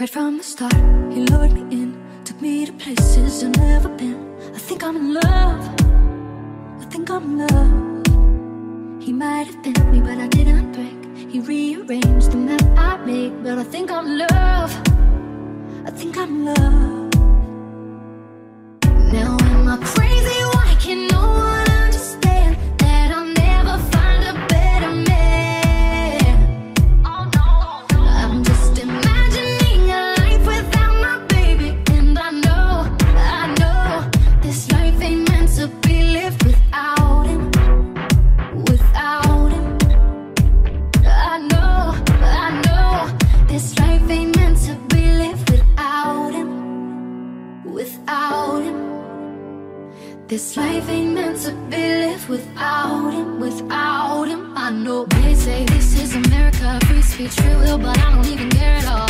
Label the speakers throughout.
Speaker 1: Right from the start, he lured me in, took me to places I've never been. I think I'm in love. I think I'm in love. He might have been me, but I didn't break. He rearranged the map I made, but I think I'm in love. I think I'm in love. To be lived without him, without him. I know, I know this life ain't meant to be lived without him, without him. This life ain't meant to be lived without him, without him. I know they say this is America, free speech, free will, but I don't even care at all.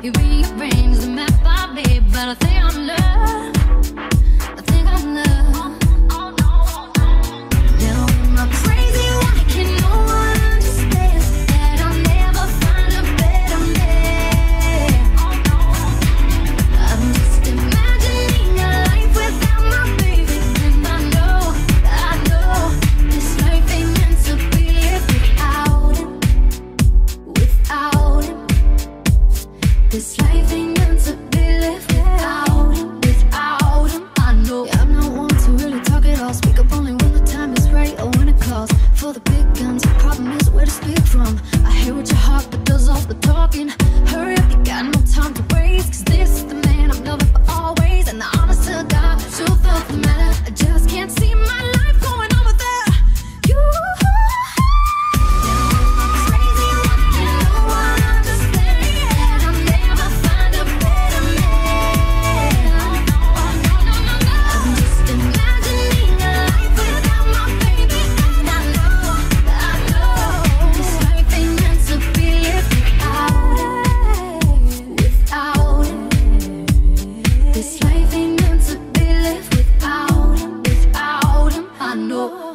Speaker 1: He rearranged the map I made, but I think I'm in This life ain't meant to be lived without him, without him. I know I'm not one to really talk it all. Speak up only when the time is right or when it calls for the big guns. Problem is where to speak from. I hear your heart but does all the talking. Hurry This